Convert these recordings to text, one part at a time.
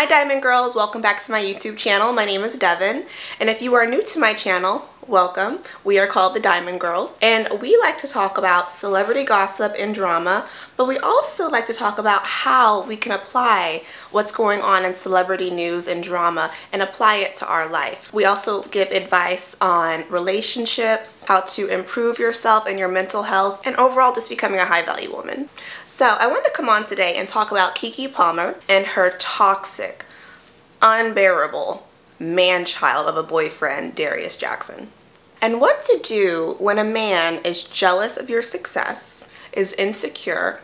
Hi Diamond Girls, welcome back to my YouTube channel. My name is Devin, and if you are new to my channel, welcome. We are called the Diamond Girls, and we like to talk about celebrity gossip and drama, but we also like to talk about how we can apply what's going on in celebrity news and drama and apply it to our life. We also give advice on relationships, how to improve yourself and your mental health, and overall just becoming a high value woman. So I wanted to come on today and talk about Keke Palmer and her toxic, unbearable man-child of a boyfriend, Darius Jackson. And what to do when a man is jealous of your success, is insecure,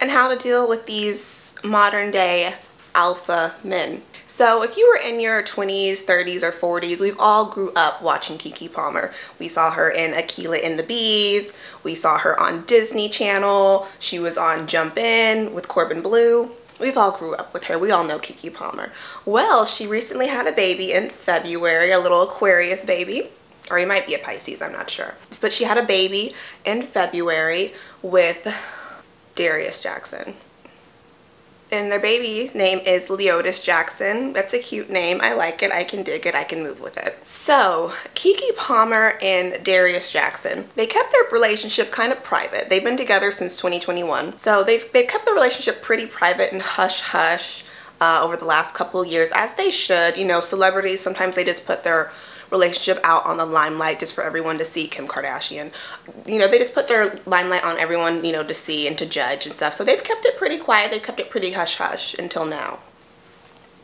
and how to deal with these modern day alpha men. So if you were in your 20s, 30s, or 40s, we've all grew up watching Keke Palmer. We saw her in Akeelah and the Bees. We saw her on Disney Channel. She was on Jump In with Corbin Bleu. We've all grew up with her. We all know Keke Palmer. Well, she recently had a baby in February, a little Aquarius baby. Or he might be a Pisces, I'm not sure. But she had a baby in February with Darius Jackson and their baby's name is Leodis Jackson. That's a cute name. I like it. I can dig it. I can move with it. So, Keke Palmer and Darius Jackson, they kept their relationship kind of private. They've been together since 2021. So, they've, they've kept the relationship pretty private and hush-hush uh, over the last couple years, as they should. You know, celebrities, sometimes they just put their relationship out on the limelight just for everyone to see Kim Kardashian. You know, they just put their limelight on everyone, you know, to see and to judge and stuff. So they've kept it pretty quiet. They've kept it pretty hush-hush until now.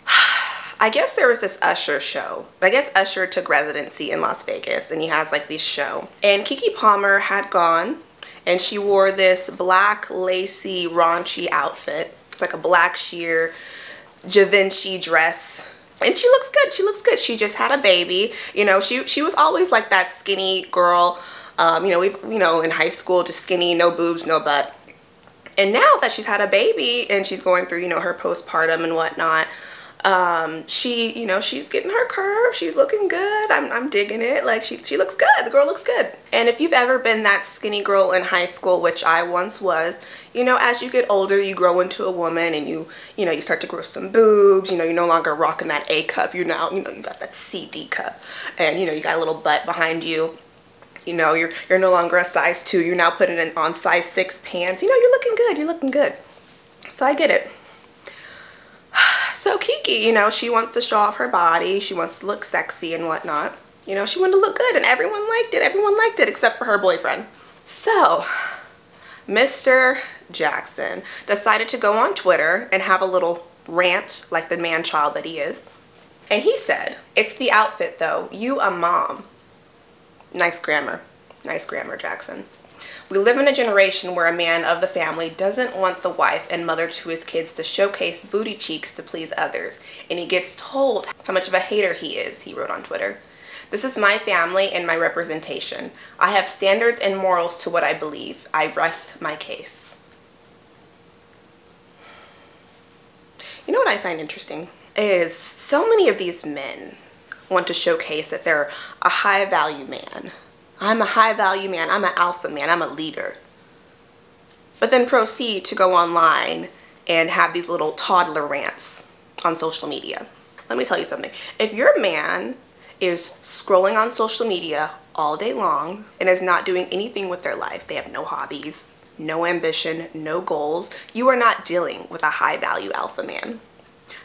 I guess there was this Usher show. I guess Usher took residency in Las Vegas and he has like this show. And Keke Palmer had gone and she wore this black lacy raunchy outfit. It's like a black sheer Givenchy dress and she looks good. She looks good. She just had a baby. You know she she was always like that skinny girl. Um, you know we you know in high school just skinny no boobs no butt. And now that she's had a baby and she's going through you know her postpartum and whatnot um, she, you know, she's getting her curve. She's looking good. I'm, I'm digging it. Like she, she looks good. The girl looks good. And if you've ever been that skinny girl in high school, which I once was, you know, as you get older, you grow into a woman and you, you know, you start to grow some boobs. You know, you're no longer rocking that A cup. You now, you know, you got that CD cup and, you know, you got a little butt behind you you know you're you're no longer a size two you're now putting in on size six pants you know you're looking good you're looking good so I get it so Keke, you know, she wants to show off her body. She wants to look sexy and whatnot. You know, she wanted to look good and everyone liked it. Everyone liked it except for her boyfriend. So, Mr. Jackson decided to go on Twitter and have a little rant like the man-child that he is. And he said, it's the outfit though. You a mom. Nice grammar. Nice grammar, Jackson. We live in a generation where a man of the family doesn't want the wife and mother to his kids to showcase booty cheeks to please others, and he gets told how much of a hater he is, he wrote on Twitter. This is my family and my representation. I have standards and morals to what I believe. I rest my case. You know what I find interesting? Is so many of these men want to showcase that they're a high value man I'm a high value man. I'm an alpha man. I'm a leader. But then proceed to go online and have these little toddler rants on social media. Let me tell you something. If your man is scrolling on social media all day long and is not doing anything with their life, they have no hobbies, no ambition, no goals, you are not dealing with a high value alpha man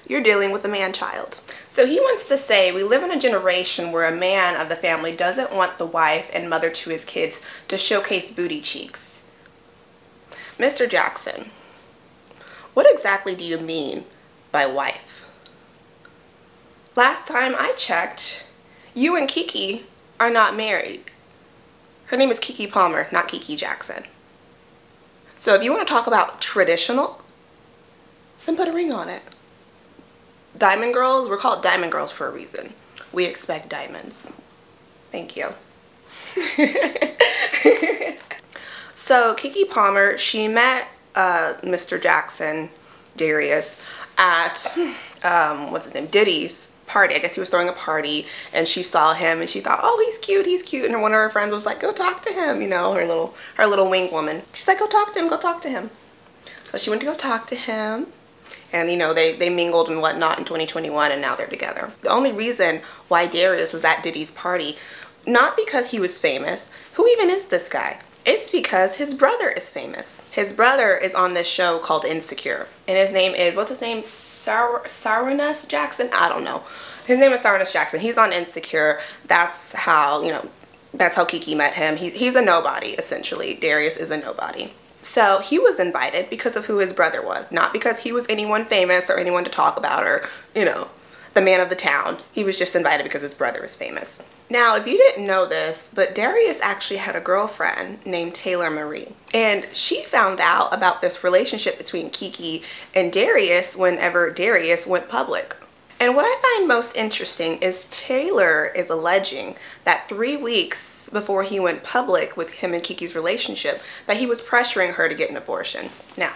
you're dealing with a man-child. So he wants to say we live in a generation where a man of the family doesn't want the wife and mother to his kids to showcase booty cheeks. Mr. Jackson, what exactly do you mean by wife? Last time I checked, you and Keke are not married. Her name is Keke Palmer, not Keke Jackson. So if you want to talk about traditional, then put a ring on it. Diamond girls, we're called diamond girls for a reason. We expect diamonds. Thank you. so Keke Palmer, she met uh, Mr. Jackson, Darius, at, um, what's his name, Diddy's party. I guess he was throwing a party and she saw him and she thought, oh, he's cute, he's cute. And one of her friends was like, go talk to him, you know, her little, her little wing woman. She's like, go talk to him, go talk to him. So she went to go talk to him And, you know, they, they mingled and whatnot in 2021 and now they're together. The only reason why Darius was at Diddy's party, not because he was famous. Who even is this guy? It's because his brother is famous. His brother is on this show called Insecure. And his name is, what's his name? Sar Sarunas Jackson? I don't know. His name is Sarunas Jackson. He's on Insecure. That's how, you know, that's how Keke met him. He, he's a nobody, essentially. Darius is a nobody. So he was invited because of who his brother was, not because he was anyone famous or anyone to talk about or, you know, the man of the town. He was just invited because his brother was famous. Now, if you didn't know this, but Darius actually had a girlfriend named Taylor Marie. And she found out about this relationship between Keke and Darius whenever Darius went public. And what I find most interesting is Taylor is alleging that three weeks before he went public with him and Keke's relationship, that he was pressuring her to get an abortion. Now,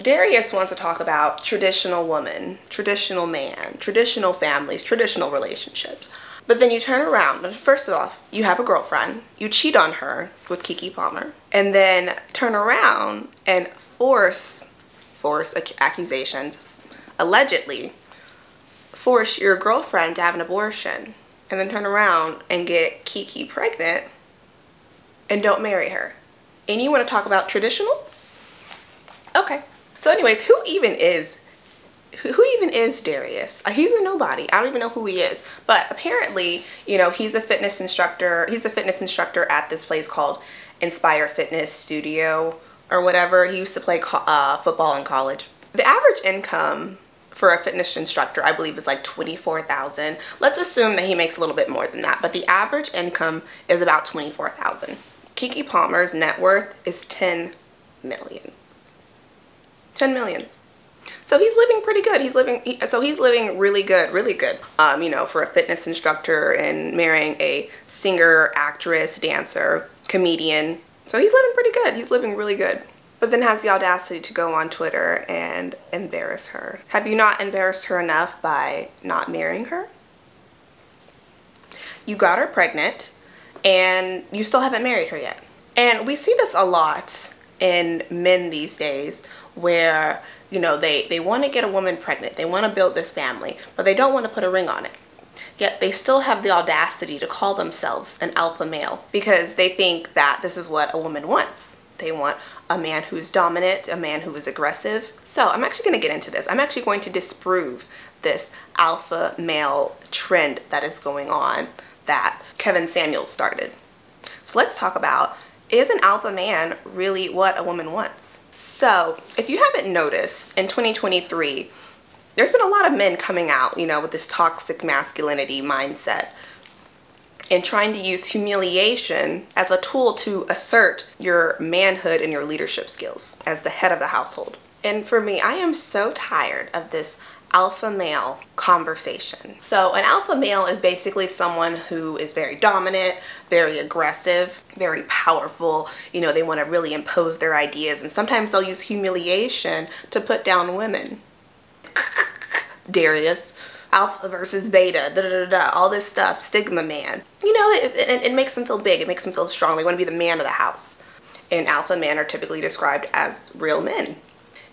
Darius wants to talk about traditional woman, traditional man, traditional families, traditional relationships. But then you turn around, first off, you have a girlfriend, you cheat on her with Keke Palmer, and then turn around and force, force accusations, allegedly force your girlfriend to have an abortion and then turn around and get Kiki pregnant and don't marry her. And you want to talk about traditional? Okay. So anyways, who even is who even is Darius? He's a nobody. I don't even know who he is. But apparently, you know, he's a fitness instructor. He's a fitness instructor at this place called Inspire Fitness Studio or whatever. He used to play uh, football in college. The average income for a fitness instructor, I believe is like 24,000. Let's assume that he makes a little bit more than that, but the average income is about 24,000. Keke Palmer's net worth is 10 million. 10 million. So he's living pretty good. He's living, he, so he's living really good, really good. Um, you know, for a fitness instructor and marrying a singer, actress, dancer, comedian. So he's living pretty good. He's living really good but then has the audacity to go on Twitter and embarrass her. Have you not embarrassed her enough by not marrying her? You got her pregnant and you still haven't married her yet. And we see this a lot in men these days where, you know, they, they want to get a woman pregnant. They want to build this family, but they don't want to put a ring on it. Yet they still have the audacity to call themselves an alpha male because they think that this is what a woman wants. They want a man who's dominant, a man who is aggressive. So I'm actually going to get into this. I'm actually going to disprove this alpha male trend that is going on that Kevin Samuels started. So let's talk about, is an alpha man really what a woman wants? So if you haven't noticed, in 2023, there's been a lot of men coming out, you know, with this toxic masculinity mindset and trying to use humiliation as a tool to assert your manhood and your leadership skills as the head of the household. And for me, I am so tired of this alpha male conversation. So an alpha male is basically someone who is very dominant, very aggressive, very powerful. You know, they want to really impose their ideas and sometimes they'll use humiliation to put down women. Darius alpha versus beta, da da da da, all this stuff, stigma man. You know, it, it, it makes them feel big, it makes them feel strong. They want to be the man of the house. And alpha men are typically described as real men.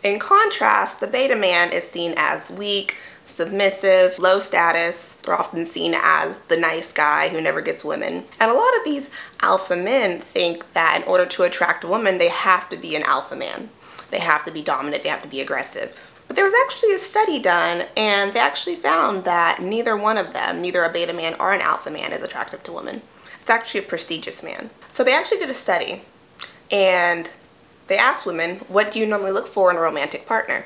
In contrast, the beta man is seen as weak, submissive, low status. They're often seen as the nice guy who never gets women. And a lot of these alpha men think that in order to attract a woman, they have to be an alpha man. They have to be dominant, they have to be aggressive. But there was actually a study done and they actually found that neither one of them, neither a beta man or an alpha man is attractive to women. It's actually a prestigious man. So they actually did a study and they asked women, what do you normally look for in a romantic partner?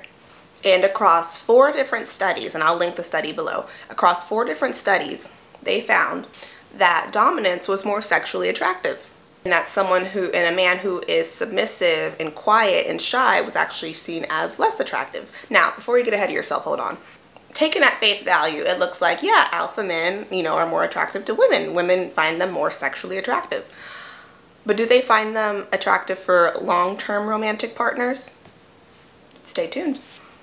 And across four different studies, and I'll link the study below, across four different studies, they found that dominance was more sexually attractive and that someone who and a man who is submissive and quiet and shy was actually seen as less attractive. Now, before you get ahead of yourself, hold on. Taken at face value, it looks like, yeah, alpha men, you know, are more attractive to women. Women find them more sexually attractive. But do they find them attractive for long-term romantic partners? Stay tuned.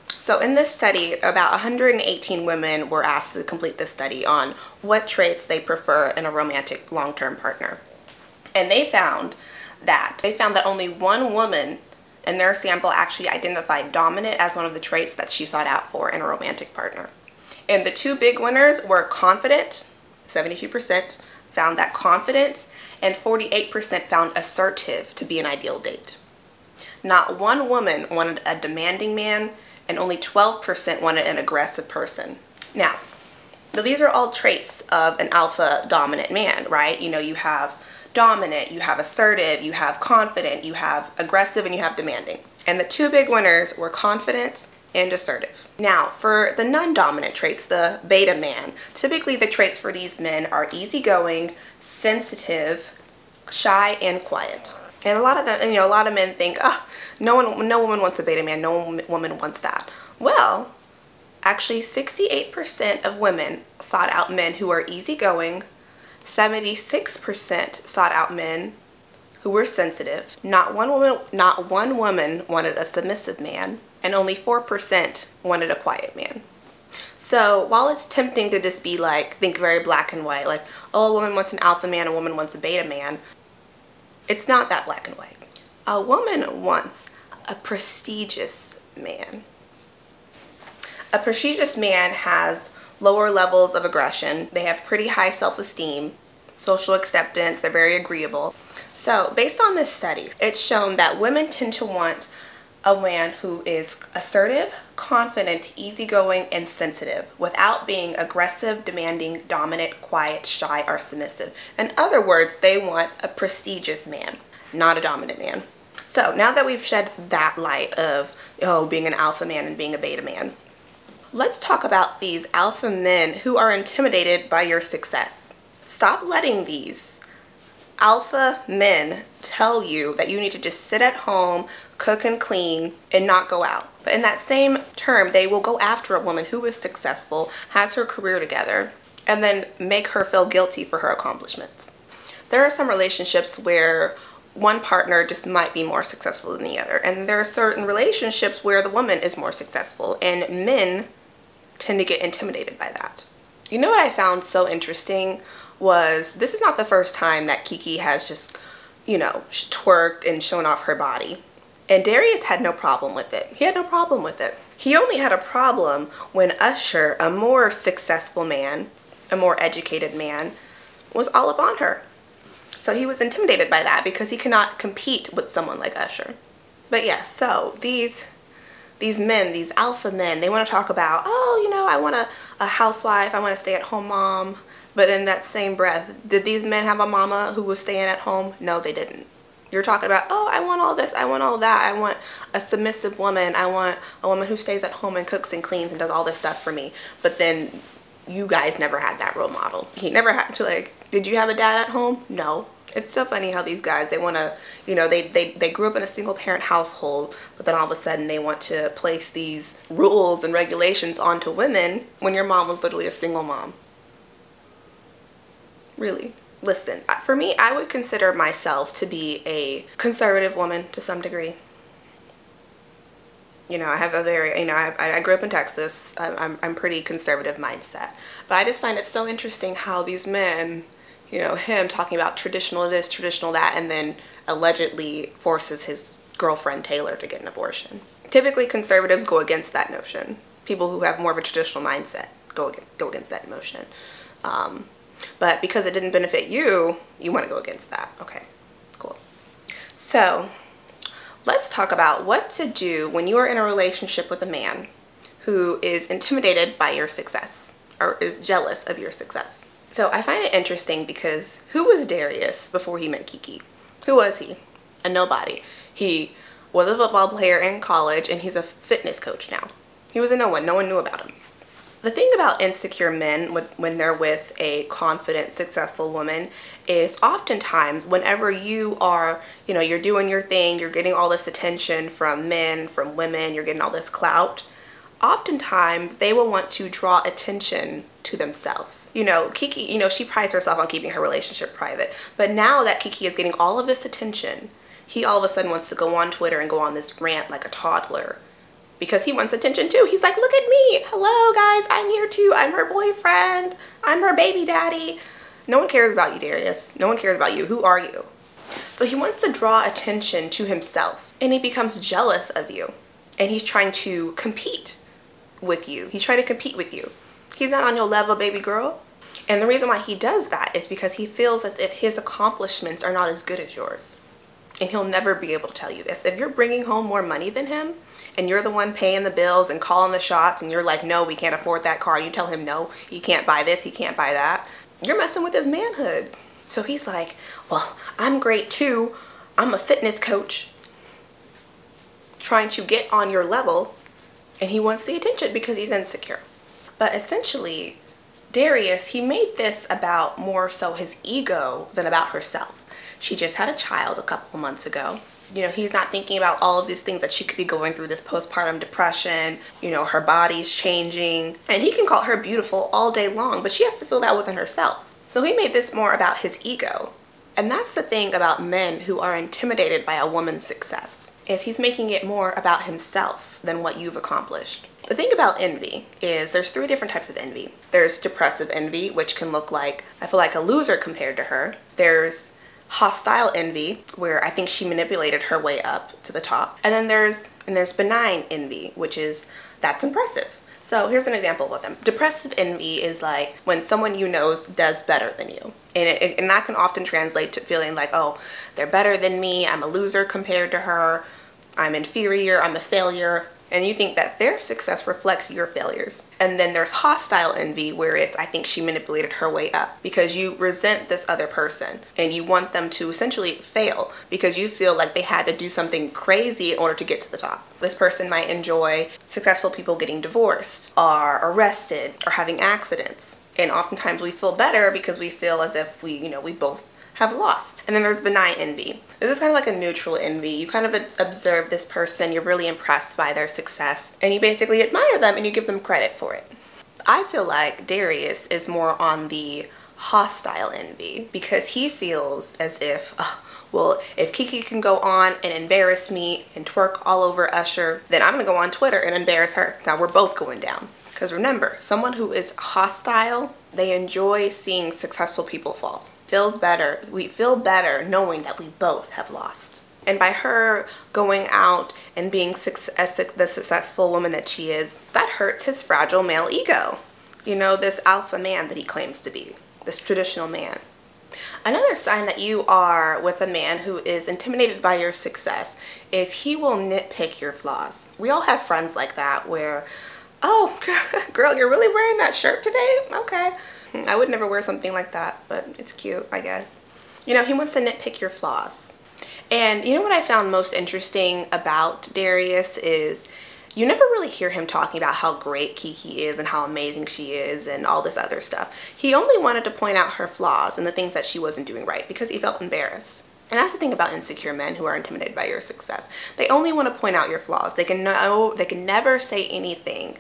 So in this study, about 118 women were asked to complete this study on what traits they prefer in a romantic long-term partner. And they found that they found that only one woman in their sample actually identified dominant as one of the traits that she sought out for in a romantic partner. And the two big winners were confident, 72% found that confidence, and 48% found assertive to be an ideal date. Not one woman wanted a demanding man, and only 12% wanted an aggressive person. Now, these are all traits of an alpha dominant man, right? You know, you have dominant, you have assertive, you have confident, you have aggressive, and you have demanding. And the two big winners were confident and assertive. Now, for the non-dominant traits, the beta man, typically the traits for these men are easygoing, sensitive, shy, and quiet. And a lot of them, you know, a lot of men think, oh, no one, no woman wants a beta man, no woman wants that. Well, actually 68% of women sought out men who are easygoing, 76% sought out men who were sensitive. Not one woman, not one woman wanted a submissive man, and only 4% wanted a quiet man. So while it's tempting to just be like, think very black and white, like, oh, a woman wants an alpha man, a woman wants a beta man, it's not that black and white. A woman wants a prestigious man. A prestigious man has lower levels of aggression. They have pretty high self-esteem, social acceptance, they're very agreeable. So based on this study, it's shown that women tend to want a man who is assertive, confident, easygoing, and sensitive without being aggressive, demanding, dominant, quiet, shy, or submissive. In other words, they want a prestigious man, not a dominant man. So now that we've shed that light of, oh, being an alpha man and being a beta man, let's talk about these alpha men who are intimidated by your success. Stop letting these alpha men tell you that you need to just sit at home, cook and clean, and not go out. But in that same term, they will go after a woman who is successful, has her career together, and then make her feel guilty for her accomplishments. There are some relationships where one partner just might be more successful than the other. And there are certain relationships where the woman is more successful, and men tend to get intimidated by that. You know what I found so interesting was this is not the first time that Keke has just, you know, twerked and shown off her body. And Darius had no problem with it. He had no problem with it. He only had a problem when Usher, a more successful man, a more educated man, was all up on her. So he was intimidated by that because he cannot compete with someone like Usher. But yeah, so these these men, these alpha men, they want to talk about, oh, you know, I want a, a housewife, I want a stay-at-home mom, but in that same breath, did these men have a mama who was staying at home? No, they didn't. You're talking about, oh, I want all this, I want all that, I want a submissive woman, I want a woman who stays at home and cooks and cleans and does all this stuff for me. But then you guys never had that role model. He never had to like, did you have a dad at home? No. It's so funny how these guys, they want to, you know, they, they, they grew up in a single parent household, but then all of a sudden they want to place these rules and regulations onto women when your mom was literally a single mom really. Listen, for me, I would consider myself to be a conservative woman to some degree. You know, I have a very, you know, I, I grew up in Texas. I'm, I'm, I'm pretty conservative mindset. But I just find it so interesting how these men, you know, him talking about traditional this, traditional that, and then allegedly forces his girlfriend Taylor to get an abortion. Typically, conservatives go against that notion. People who have more of a traditional mindset go, go against that notion. Um, but because it didn't benefit you, you want to go against that. Okay, cool. So let's talk about what to do when you are in a relationship with a man who is intimidated by your success or is jealous of your success. So I find it interesting because who was Darius before he met Keke? Who was he? A nobody. He was a football player in college and he's a fitness coach now. He was a no one. No one knew about him. The thing about insecure men when they're with a confident, successful woman is oftentimes whenever you are, you know, you're doing your thing, you're getting all this attention from men, from women, you're getting all this clout, oftentimes they will want to draw attention to themselves. You know, Keke, you know, she prides herself on keeping her relationship private. But now that Keke is getting all of this attention, he all of a sudden wants to go on Twitter and go on this rant like a toddler because he wants attention too. He's like, look at me. Hello, guys. I'm here too. I'm her boyfriend. I'm her baby daddy. No one cares about you, Darius. No one cares about you. Who are you? So he wants to draw attention to himself and he becomes jealous of you and he's trying to compete with you. He's trying to compete with you. He's not on your level, baby girl. And the reason why he does that is because he feels as if his accomplishments are not as good as yours. And he'll never be able to tell you this. If you're bringing home more money than him, and you're the one paying the bills and calling the shots, and you're like, no, we can't afford that car, you tell him, no, you can't buy this, he can't buy that, you're messing with his manhood. So he's like, well, I'm great too. I'm a fitness coach trying to get on your level and he wants the attention because he's insecure. But essentially, Darius, he made this about more so his ego than about herself. She just had a child a couple months ago. You know, he's not thinking about all of these things that she could be going through this postpartum depression, you know, her body's changing. And he can call her beautiful all day long, but she has to feel that within herself. So he made this more about his ego. And that's the thing about men who are intimidated by a woman's success, is he's making it more about himself than what you've accomplished. The thing about envy is there's three different types of envy. There's depressive envy, which can look like, I feel like a loser compared to her. There's hostile envy, where I think she manipulated her way up to the top. And then there's, and there's benign envy, which is, that's impressive. So here's an example of them. Depressive envy is like when someone you know does better than you. And, it, and that can often translate to feeling like, oh, they're better than me, I'm a loser compared to her, I'm inferior, I'm a failure, and you think that their success reflects your failures. And then there's hostile envy where it's, I think she manipulated her way up because you resent this other person and you want them to essentially fail because you feel like they had to do something crazy in order to get to the top. This person might enjoy successful people getting divorced, or arrested, or having accidents. And oftentimes we feel better because we feel as if we, you know, we both have lost. And then there's benign envy. This is kind of like a neutral envy. You kind of observe this person, you're really impressed by their success, and you basically admire them and you give them credit for it. I feel like Darius is more on the hostile envy because he feels as if, well, if Keke can go on and embarrass me and twerk all over Usher, then I'm gonna go on Twitter and embarrass her. Now we're both going down. Because remember, someone who is hostile, they enjoy seeing successful people fall feels better. We feel better knowing that we both have lost. And by her going out and being success, the successful woman that she is, that hurts his fragile male ego. You know, this alpha man that he claims to be, this traditional man. Another sign that you are with a man who is intimidated by your success is he will nitpick your flaws. We all have friends like that where, oh, girl, you're really wearing that shirt today? Okay. I would never wear something like that, but it's cute, I guess. You know, he wants to nitpick your flaws. And you know what I found most interesting about Darius is you never really hear him talking about how great Keke is and how amazing she is and all this other stuff. He only wanted to point out her flaws and the things that she wasn't doing right because he felt embarrassed. And that's the thing about insecure men who are intimidated by your success. They only want to point out your flaws. They can know they can never say anything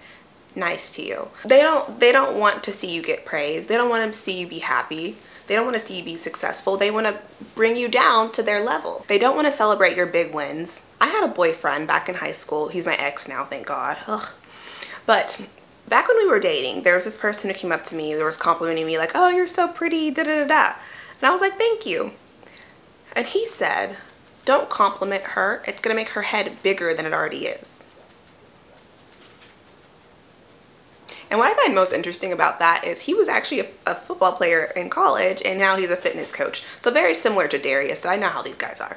nice to you. They don't they don't want to see you get praise. They don't want to see you be happy. They don't want to see you be successful. They want to bring you down to their level. They don't want to celebrate your big wins. I had a boyfriend back in high school. He's my ex now, thank God. Ugh. But back when we were dating, there was this person who came up to me, there was complimenting me like, oh, you're so pretty, da da da da. And I was like, thank you. And he said, don't compliment her. It's going to make her head bigger than it already is. And what I find most interesting about that is he was actually a, a, football player in college and now he's a fitness coach. So very similar to Darius, so I know how these guys are.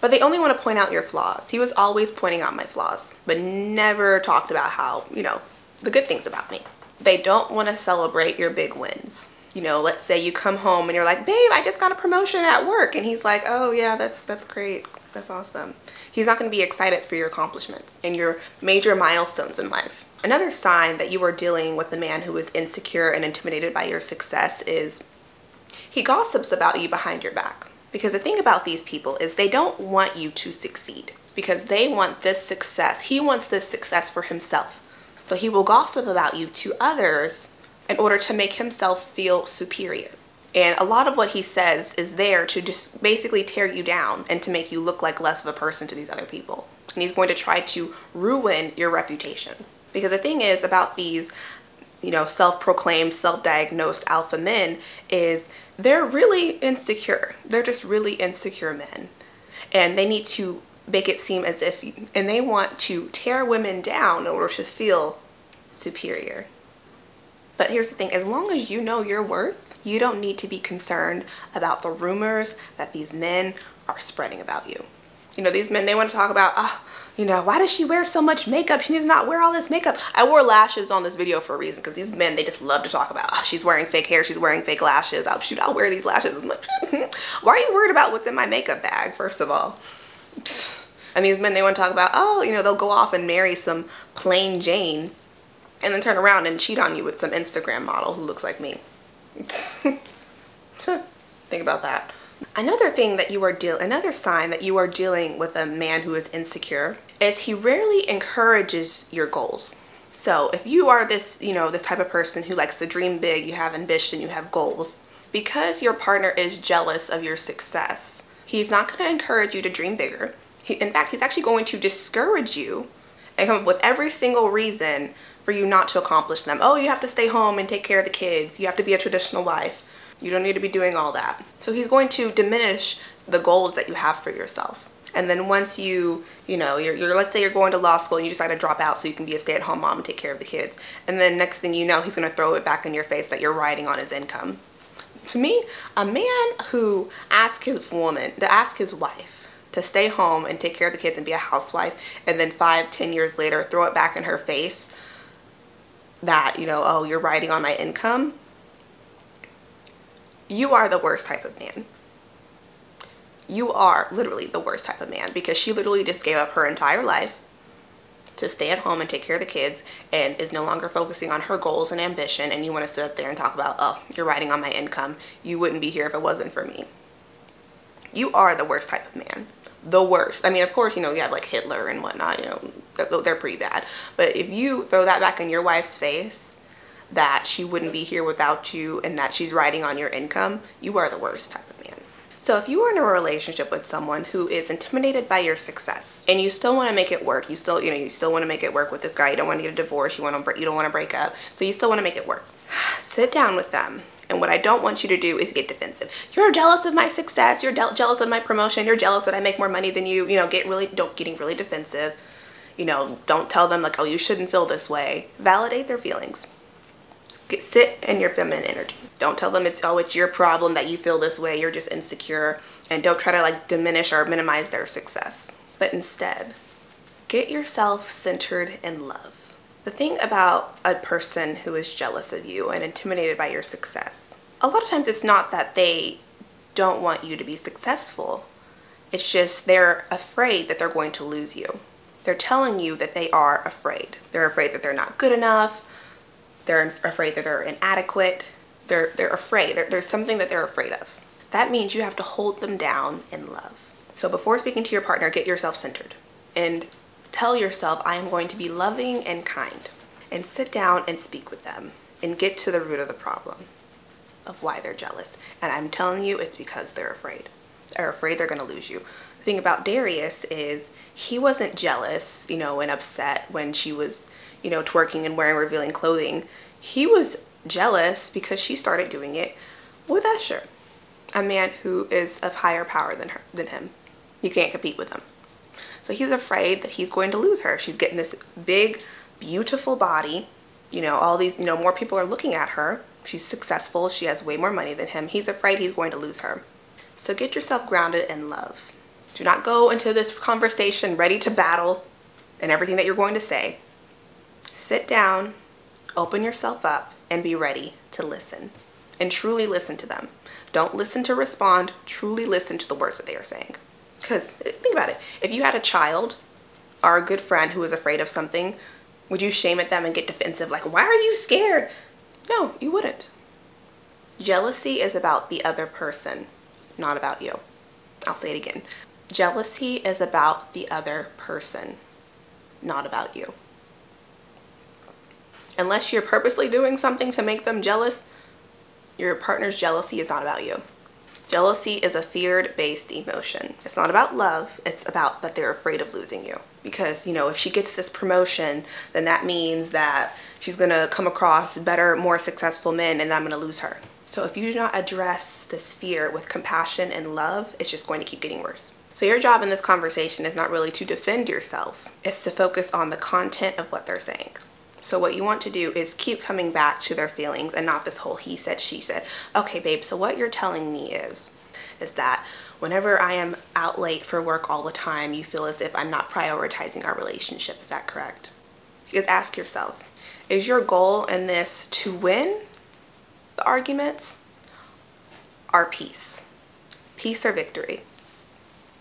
But they only want to point out your flaws. He was always pointing out my flaws, but never talked about how, you know, the good things about me. They don't want to celebrate your big wins. You know, let's say you come home and you're like, babe, I just got a promotion at work. And he's like, oh yeah, that's, that's great. That's awesome. He's not going to be excited for your accomplishments and your major milestones in life. Another sign that you are dealing with a man who is insecure and intimidated by your success is he gossips about you behind your back. Because the thing about these people is they don't want you to succeed because they want this success. He wants this success for himself. So he will gossip about you to others in order to make himself feel superior. And a lot of what he says is there to just basically tear you down and to make you look like less of a person to these other people. And he's going to try to ruin your reputation. Because the thing is about these you know, self-proclaimed, self-diagnosed alpha men is they're really insecure. They're just really insecure men. And they need to make it seem as if, and they want to tear women down in order to feel superior. But here's the thing, as long as you know your worth, you don't need to be concerned about the rumors that these men are spreading about you. You know, these men, they want to talk about, oh, you know, why does she wear so much makeup? She needs not wear all this makeup. I wore lashes on this video for a reason because these men, they just love to talk about, oh, she's wearing fake hair, she's wearing fake lashes. I'll shoot, I'll wear these lashes. Like, why are you worried about what's in my makeup bag, first of all? And these men, they want to talk about, oh, you know, they'll go off and marry some plain Jane and then turn around and cheat on you with some Instagram model who looks like me. Think about that. Another thing that you are deal another sign that you are dealing with a man who is insecure is he rarely encourages your goals. So if you are this, you know, this type of person who likes to dream big, you have ambition, you have goals, because your partner is jealous of your success, he's not going to encourage you to dream bigger. He, in fact, he's actually going to discourage you and come up with every single reason for you not to accomplish them. Oh, you have to stay home and take care of the kids. You have to be a traditional wife. You don't need to be doing all that. So he's going to diminish the goals that you have for yourself. And then once you, you know, you're, you're, let's say you're going to law school and you decide to drop out so you can be a stay-at-home mom and take care of the kids. And then next thing you know, he's going to throw it back in your face that you're riding on his income. To me, a man who asks his woman, to ask his wife to stay home and take care of the kids and be a housewife, and then five, ten years later, throw it back in her face that, you know, oh, you're riding on my income, you are the worst type of man. You are literally the worst type of man because she literally just gave up her entire life to stay at home and take care of the kids and is no longer focusing on her goals and ambition and you want to sit up there and talk about, oh, you're riding on my income. You wouldn't be here if it wasn't for me. You are the worst type of man. The worst. I mean, of course, you know, you have like Hitler and whatnot, you know, they're pretty bad. But if you throw that back in your wife's face that she wouldn't be here without you and that she's riding on your income, you are the worst type of man. So if you are in a relationship with someone who is intimidated by your success and you still want to make it work, you still, you know, you still want to make it work with this guy, you don't want to get a divorce, you want to, you don't want to break up, so you still want to make it work. Sit down with them. And what I don't want you to do is get defensive. You're jealous of my success. You're jealous of my promotion. You're jealous that I make more money than you. You know, get really, don't getting really defensive. You know, don't tell them like, oh, you shouldn't feel this way. Validate their feelings. Get, sit in your feminine energy. Don't tell them it's, oh, it's your problem that you feel this way. You're just insecure. And don't try to like diminish or minimize their success. But instead, get yourself centered in love. The thing about a person who is jealous of you and intimidated by your success, a lot of times it's not that they don't want you to be successful. It's just they're afraid that they're going to lose you. They're telling you that they are afraid. They're afraid that they're not good enough. They're afraid that they're inadequate. They're, they're afraid. there's something that they're afraid of. That means you have to hold them down in love. So before speaking to your partner, get yourself centered and tell yourself, I am going to be loving and kind. And sit down and speak with them and get to the root of the problem of why they're jealous. And I'm telling you, it's because they're afraid. They're afraid they're going to lose you. The thing about Darius is he wasn't jealous, you know, and upset when she was you know, twerking and wearing revealing clothing. He was jealous because she started doing it with Usher, a man who is of higher power than her than him. You can't compete with him. So he's afraid that he's going to lose her. She's getting this big, beautiful body. You know, all these, you know, more people are looking at her. She's successful. She has way more money than him. He's afraid he's going to lose her. So get yourself grounded in love. Do not go into this conversation ready to battle and everything that you're going to say sit down, open yourself up, and be ready to listen. And truly listen to them. Don't listen to respond, truly listen to the words that they are saying. Because uh, think about it. If you had a child or a good friend who was afraid of something, would you shame at them and get defensive like, why are you scared? No, you wouldn't. Jealousy is about the other person, not about you. I'll say it again. Jealousy is about the other person, not about you unless you're purposely doing something to make them jealous, your partner's jealousy is not about you. Jealousy is a fear-based emotion. It's not about love, it's about that they're afraid of losing you. Because, you know, if she gets this promotion, then that means that, she's gonna come across better, more successful men and I'm gonna lose her. So if you do not address this fear with compassion and love, it's just going to keep getting worse. So your job in this conversation is not really to defend yourself, it's to focus on the content of what they're saying. So what you want to do is keep coming back to their feelings and not this whole he said, she said. Okay, babe, so what you're telling me is, is that whenever I am out late for work all the time, you feel as if I'm not prioritizing our relationship. Is that correct? Because ask yourself, is your goal in this to win the arguments or peace? Peace or victory?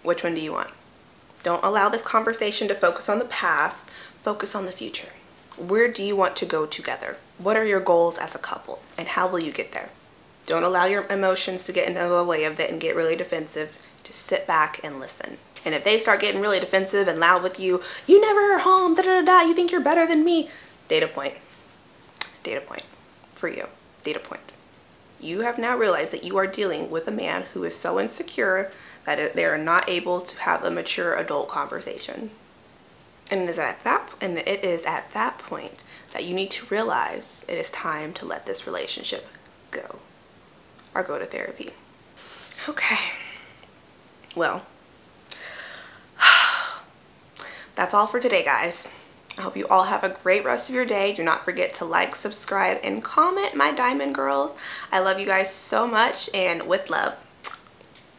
Which one do you want? Don't allow this conversation to focus on the past, focus on the future. Where do you want to go together? What are your goals as a couple and how will you get there? Don't allow your emotions to get in the way of it and get really defensive. Just sit back and listen. And if they start getting really defensive and loud with you, you never are home, da da da you think you're better than me. Data point. Data point for you. Data point. You have now realized that you are dealing with a man who is so insecure that they are not able to have a mature adult conversation. And it is at that and it is at that point that you need to realize it is time to let this relationship go or go to therapy. Okay. Well, that's all for today, guys. I hope you all have a great rest of your day. Do not forget to like, subscribe, and comment, my diamond girls. I love you guys so much and with love.